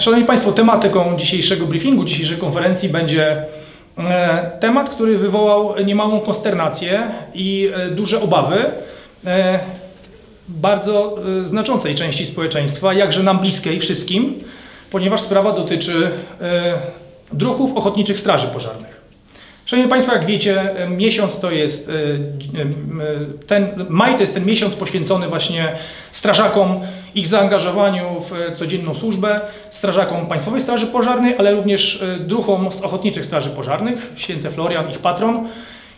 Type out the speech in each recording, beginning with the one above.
Szanowni Państwo, tematyką dzisiejszego briefingu, dzisiejszej konferencji będzie e, temat, który wywołał niemałą konsternację i e, duże obawy e, bardzo znaczącej części społeczeństwa, jakże nam bliskiej wszystkim, ponieważ sprawa dotyczy druhów ochotniczych straży pożarnych. Szanowni Państwo, jak wiecie, e, miesiąc to jest e, e, ten, maj to jest ten miesiąc poświęcony właśnie strażakom, ich zaangażowaniu w codzienną służbę, strażakom Państwowej Straży Pożarnej, ale również e, druhom z Ochotniczych Straży Pożarnych, święty Florian, ich patron.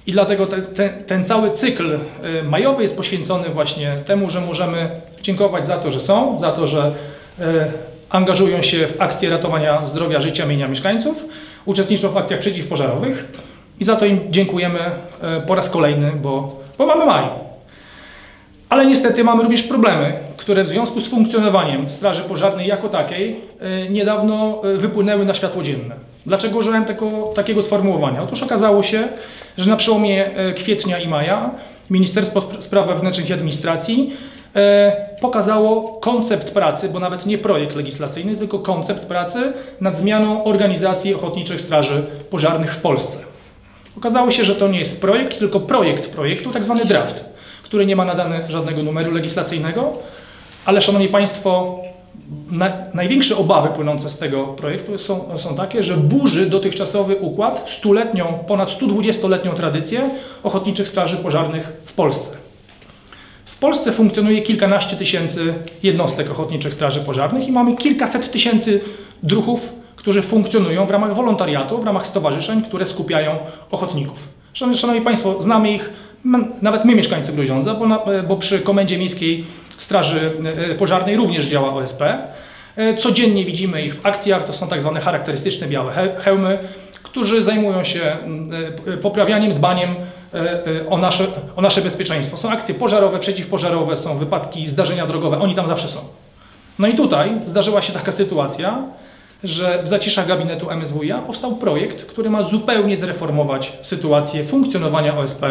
I dlatego te, te, ten cały cykl e, majowy jest poświęcony właśnie temu, że możemy dziękować za to, że są, za to, że e, angażują się w akcje ratowania zdrowia, życia, mienia mieszkańców, uczestniczą w akcjach przeciwpożarowych i za to im dziękujemy e, po raz kolejny, bo, bo mamy maj. Ale niestety mamy również problemy, które w związku z funkcjonowaniem Straży Pożarnej jako takiej e, niedawno e, wypłynęły na światło dzienne. Dlaczego użyłem tego, takiego sformułowania? Otóż okazało się, że na przełomie kwietnia i maja Ministerstwo Sp- Spraw Wewnętrznych i Administracji pokazało koncept pracy, bo nawet nie projekt legislacyjny, tylko koncept pracy nad zmianą organizacji ochotniczych straży pożarnych w Polsce. Okazało się, że to nie jest projekt, tylko projekt projektu, tak zwany draft, który nie ma nadany żadnego numeru legislacyjnego, ale szanowni Państwo, na, największe obawy płynące z tego projektu są, są takie, że burzy dotychczasowy układ, stuletnią, ponad 120-letnią tradycję ochotniczych straży pożarnych w Polsce. W Polsce funkcjonuje kilkanaście tysięcy jednostek ochotniczych straży pożarnych i mamy kilkaset tysięcy druhów, którzy funkcjonują w ramach wolontariatu, w ramach stowarzyszeń, które skupiają ochotników. Szanowni, Państwo, znamy ich, nawet my mieszkańcy Grudziądza, bo, na, bo przy Komendzie Miejskiej Straży e, Pożarnej również działa OSP. E, Codziennie widzimy ich w akcjach, to są tak zwane charakterystyczne białe he- hełmy, którzy zajmują się e, poprawianiem, dbaniem e, e, o nasze, o nasze bezpieczeństwo. Są akcje pożarowe, przeciwpożarowe, są wypadki, zdarzenia drogowe, oni tam zawsze są. No i tutaj zdarzyła się taka sytuacja, że w zaciszach gabinetu MSWiA powstał projekt, który ma zupełnie zreformować sytuację funkcjonowania OSP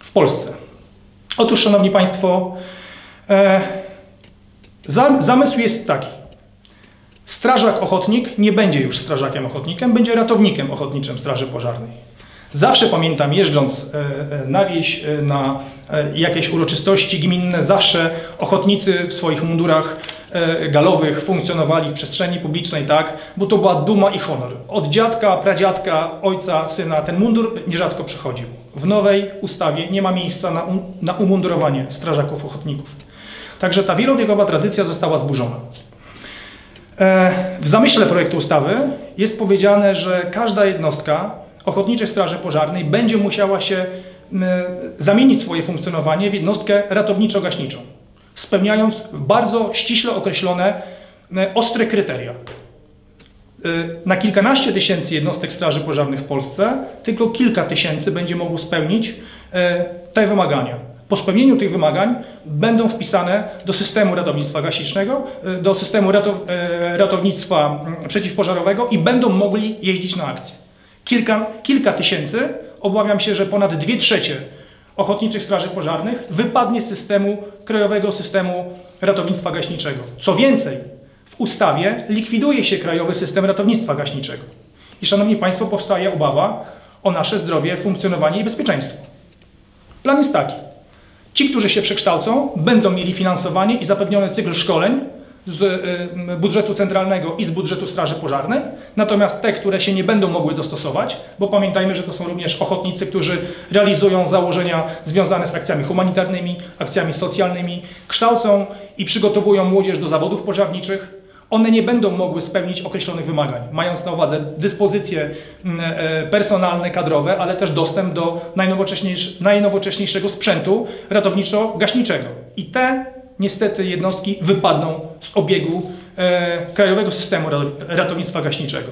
w Polsce. Otóż, Szanowni Państwo, e, za, zamysł jest taki. Strażak ochotnik nie będzie już strażakiem ochotnikiem, będzie ratownikiem ochotniczym Straży Pożarnej. Zawsze pamiętam, jeżdżąc e, e, na wieś, e, na jakieś uroczystości gminne, zawsze ochotnicy w swoich mundurach galowych funkcjonowali w przestrzeni publicznej tak, bo to była duma i honor. Od dziadka, pradziadka, ojca, syna ten mundur nierzadko przychodził. W nowej ustawie nie ma miejsca na, um, na umundurowanie strażaków ochotników. Także ta wielowiekowa tradycja została zburzona. E, W zamyśle projektu ustawy jest powiedziane, że każda jednostka Ochotniczej Straży Pożarnej będzie musiała się m, zamienić swoje funkcjonowanie w jednostkę ratowniczo-gaśniczą, spełniając bardzo ściśle określone m, ostre kryteria. E, Na kilkanaście tysięcy jednostek straży pożarnych w Polsce tylko kilka tysięcy będzie mogło spełnić e, te wymagania. Po spełnieniu tych wymagań będą wpisane do systemu ratownictwa gaśniczego, e, do systemu ratow, e, ratownictwa mm, przeciwpożarowego i będą mogli jeździć na akcje. Kilka, kilka tysięcy, obawiam się, że ponad dwie trzecie ochotniczych straży pożarnych wypadnie z systemu krajowego systemu ratownictwa gaśniczego. Co więcej, w ustawie likwiduje się krajowy system ratownictwa gaśniczego. I szanowni Państwo, powstaje obawa o nasze zdrowie, funkcjonowanie i bezpieczeństwo. Plan jest taki. Ci, którzy się przekształcą, będą mieli finansowanie i zapewniony cykl szkoleń z y, budżetu centralnego i z budżetu Straży Pożarnej. Natomiast te, które się nie będą mogły dostosować, bo pamiętajmy, że to są również ochotnicy, którzy realizują założenia związane z akcjami humanitarnymi, akcjami socjalnymi, kształcą i przygotowują młodzież do zawodów pożarniczych, one nie będą mogły spełnić określonych wymagań, mając na uwadze dyspozycje e, personalne, kadrowe, ale też dostęp do najnowocześniejsz- najnowocześniejszego sprzętu ratowniczo-gaśniczego. I te niestety jednostki wypadną z obiegu e, krajowego systemu ra- ratownictwa gaśniczego.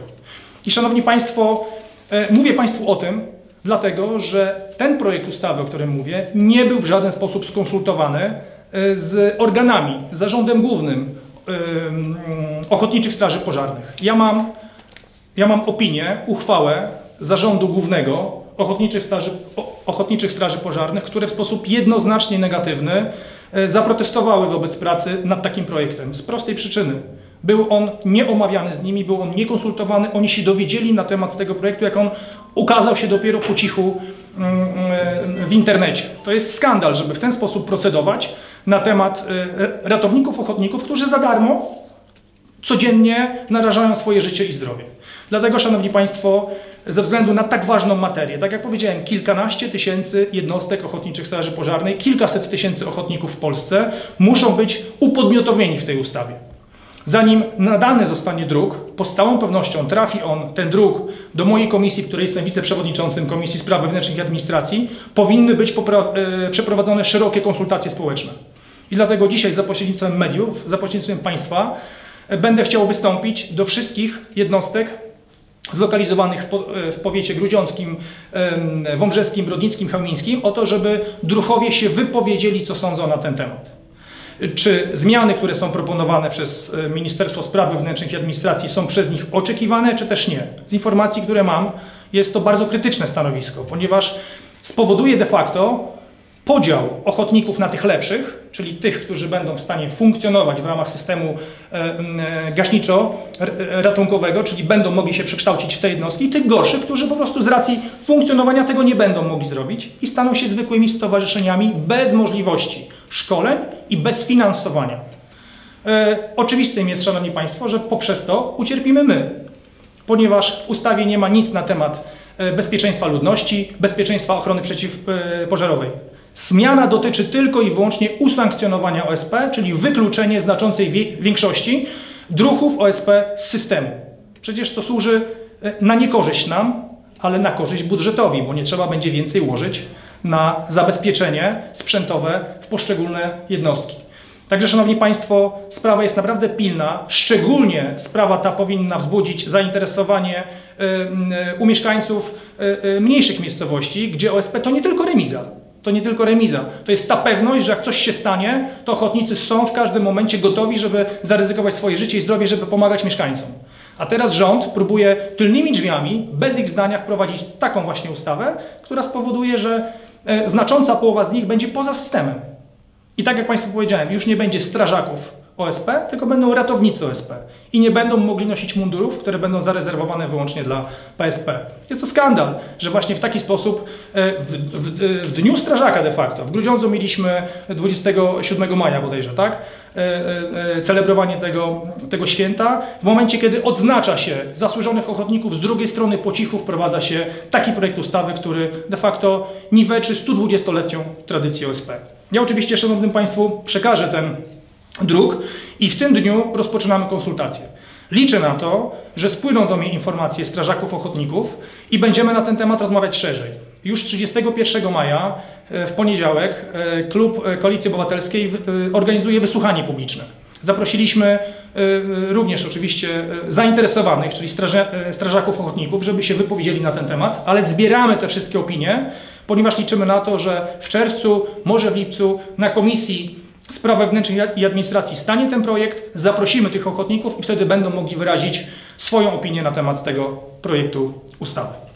I szanowni Państwo, e, mówię Państwu o tym, dlatego że ten projekt ustawy, o którym mówię, nie był w żaden sposób skonsultowany e, z organami, zarządem głównym Ochotniczych Straży Pożarnych. Ja mam, ja mam opinię, uchwałę Zarządu Głównego Ochotniczych Straży, Ochotniczych Straży Pożarnych, które w sposób jednoznacznie negatywny e, zaprotestowały wobec pracy nad takim projektem. Z prostej przyczyny. Był on nieomawiany z nimi, był on niekonsultowany. Oni się dowiedzieli na temat tego projektu, jak on ukazał się dopiero po cichu mm, mm, w internecie. To jest skandal, żeby w ten sposób procedować na temat y, ratowników, ochotników, którzy za darmo codziennie narażają swoje życie i zdrowie. Dlatego, Szanowni Państwo, ze względu na tak ważną materię, tak jak powiedziałem, kilkanaście tysięcy jednostek ochotniczych Straży Pożarnej, kilkaset tysięcy ochotników w Polsce muszą być upodmiotowieni w tej ustawie. Zanim nadany zostanie druk, po z całą pewnością trafi on, ten druk, do mojej komisji, w której jestem wiceprzewodniczącym Komisji Spraw Wewnętrznych i Administracji, powinny być e, przeprowadzone szerokie konsultacje społeczne. I dlatego dzisiaj za pośrednictwem mediów, za pośrednictwem państwa, e, będę chciał wystąpić do wszystkich jednostek zlokalizowanych e, w powiecie grudziąckim, wąbrzeskim, brodnickim, chełmińskim, o to, żeby druchowie się wypowiedzieli, co sądzą na ten temat. Czy zmiany, które są proponowane przez e, Ministerstwo Spraw Wewnętrznych i Administracji są przez nich oczekiwane, czy też nie? Z informacji, które mam, jest to bardzo krytyczne stanowisko, ponieważ spowoduje de facto podział ochotników na tych lepszych, czyli tych, którzy będą w stanie funkcjonować w ramach systemu e, e, gaśniczo-ratunkowego, czyli będą mogli się przekształcić w te jednostki, i tych gorszych, którzy po prostu z racji funkcjonowania tego nie będą mogli zrobić i staną się zwykłymi stowarzyszeniami bez możliwości szkoleń i bez finansowania. E, oczywistym jest, Szanowni Państwo, że poprzez to ucierpimy my, ponieważ w ustawie nie ma nic na temat bezpieczeństwa ludności, bezpieczeństwa ochrony przeciwpożarowej. Zmiana dotyczy tylko i wyłącznie usankcjonowania OSP, czyli wykluczenie znaczącej większości druhów OSP z systemu. Przecież to służy e, na niekorzyść nam, ale na korzyść budżetowi, bo nie trzeba będzie więcej łożyć na zabezpieczenie sprzętowe w poszczególne jednostki. Także, Szanowni Państwo, sprawa jest naprawdę pilna. Szczególnie sprawa ta powinna wzbudzić zainteresowanie e, e, u mieszkańców mniejszych miejscowości, gdzie OSP to nie tylko remiza. To nie tylko remiza. To jest ta pewność, że jak coś się stanie, to ochotnicy są w każdym momencie gotowi, żeby zaryzykować swoje życie i zdrowie, żeby pomagać mieszkańcom. A teraz rząd próbuje tylnymi drzwiami, bez ich zdania, wprowadzić taką właśnie ustawę, która spowoduje, że e, znacząca połowa z nich będzie poza systemem. I tak jak Państwu powiedziałem, już nie będzie strażaków OSP, tylko będą ratownicy OSP i nie będą mogli nosić mundurów, które będą zarezerwowane wyłącznie dla PSP. Jest to skandal, że właśnie w taki sposób e, w, w, e, w dniu strażaka de facto, w Grudziądzu mieliśmy 27 maja bodajże, tak? E, celebrowanie tego, tego święta. W momencie, kiedy odznacza się zasłużonych ochotników, z drugiej strony po cichu wprowadza się taki projekt ustawy, który de facto niweczy 120-letnią tradycję OSP. Ja oczywiście, Szanownym Państwu, przekażę ten dróg i w tym dniu rozpoczynamy konsultacje. Liczę na to, że spłyną do mnie informacje strażaków ochotników i będziemy na ten temat rozmawiać szerzej. Już 31 maja e, w poniedziałek e, klub e, Koalicji Obywatelskiej organizuje wysłuchanie publiczne. Zaprosiliśmy również oczywiście zainteresowanych, czyli strażaków ochotników, żeby się wypowiedzieli na ten temat, ale zbieramy te wszystkie opinie, ponieważ liczymy na to, że w czerwcu, może w lipcu na komisji Spraw Wewnętrznych i Administracji stanie ten projekt, zaprosimy tych ochotników i wtedy będą mogli wyrazić swoją opinię na temat tego projektu ustawy.